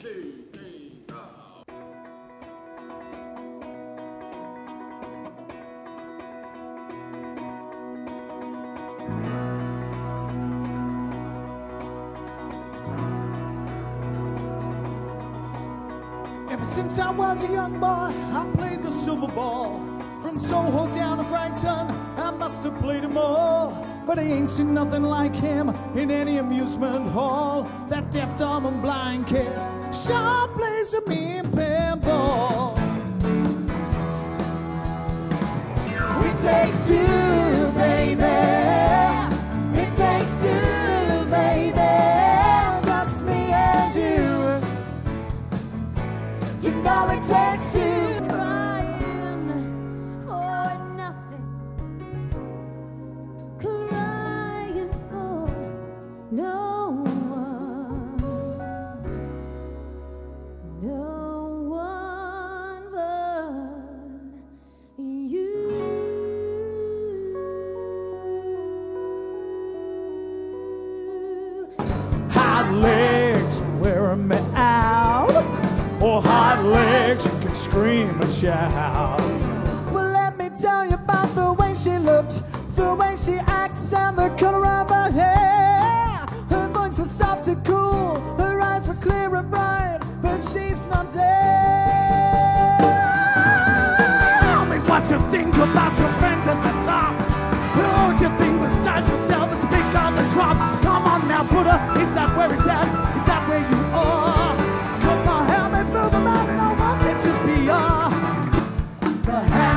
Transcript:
Ever since I was a young boy, I played the silver ball. From Soho down to Brighton, I must have played played 'em all. But I ain't seen nothing like him in any amusement hall. That deaf, dumb, and blind kid sure plays a mean pinball. Me out. Or hot legs you can scream and shout. Well, let me tell you about the way she looked, the way she acts, and the color of her hair. Her voice was soft and cool, her eyes were clear and bright, but she's not there. Tell me what you think about your never.